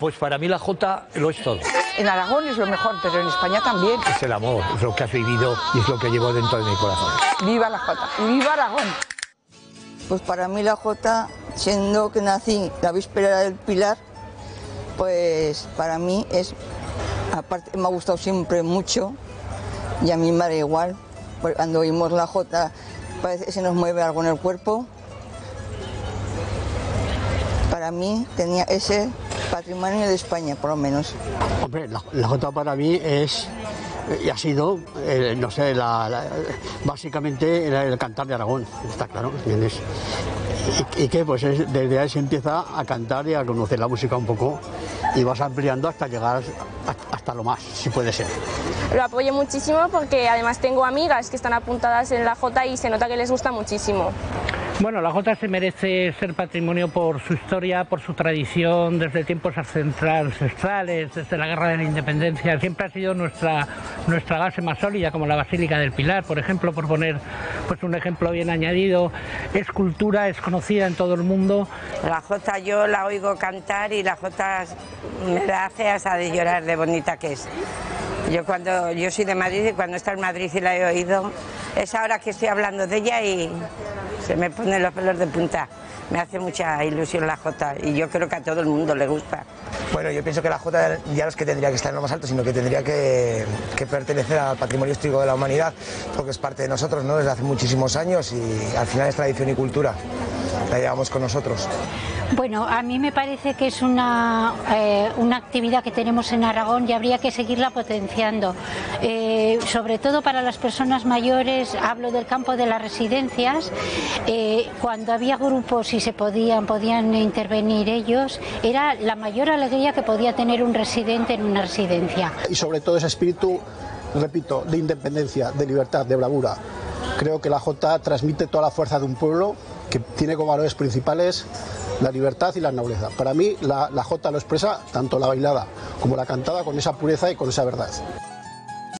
Pues para mí la Jota lo es todo. En Aragón es lo mejor, pero en España también. Es el amor, es lo que has vivido y es lo que llevo dentro de mi corazón. Viva la Jota, viva Aragón. Pues para mí la Jota, siendo que nací la víspera del Pilar, pues para mí es, aparte me ha gustado siempre mucho y a mi madre igual, pues cuando oímos la Jota parece que se nos mueve algo en el cuerpo. Para mí tenía ese patrimonio de España, por lo menos. Hombre, la, la Jota para mí es y ha sido, eh, no sé, la- la- básicamente el, el cantar de Aragón, está claro, ¿entiendes? Y, y que pues es- desde ahí se empieza a cantar y a conocer la música un poco y vas ampliando hasta llegar a- hasta lo más, si puede ser. Lo apoyo muchísimo porque además tengo amigas que están apuntadas en la J y se nota que les gusta muchísimo. Bueno, la Jota se merece ser patrimonio por su historia, por su tradición, desde tiempos ancestra- ancestrales, desde la Guerra de la Independencia. Siempre ha sido nuestra, nuestra base más sólida, como la Basílica del Pilar, por ejemplo, por poner pues, un ejemplo bien añadido. Es cultura, es conocida en todo el mundo. La Jota yo la oigo cantar y la Jota me la hace hasta de llorar de bonita que es. Yo cuando yo soy de Madrid y cuando está en Madrid y la he oído, es ahora que estoy hablando de ella y se me ponen los pelos de punta. Me hace mucha ilusión la Jota y yo creo que a todo el mundo le gusta. Bueno, yo pienso que la Jota ya no es que tendría que estar en lo más alto, sino que tendría que, que pertenecer al patrimonio histórico de la humanidad, porque es parte de nosotros, ¿no? Desde hace muchísimos años y al final es tradición y cultura. La llevamos con nosotros. Bueno, a mí me parece que es una, eh, una actividad que tenemos en Aragón y habría que seguirla potenciando. Eh, sobre todo para las personas mayores, hablo del campo de las residencias, eh, cuando había grupos y se podían, podían intervenir ellos, era la mayor alegría que podía tener un residente en una residencia. y sobre todo ese espíritu, repito, de independencia, de libertad, de bravura. Creo que la Jota transmite toda la fuerza de un pueblo que tiene como valores principales la libertad y la nobleza. Para mí la, la Jota lo expresa tanto la bailada como la cantada con esa pureza y con esa verdad.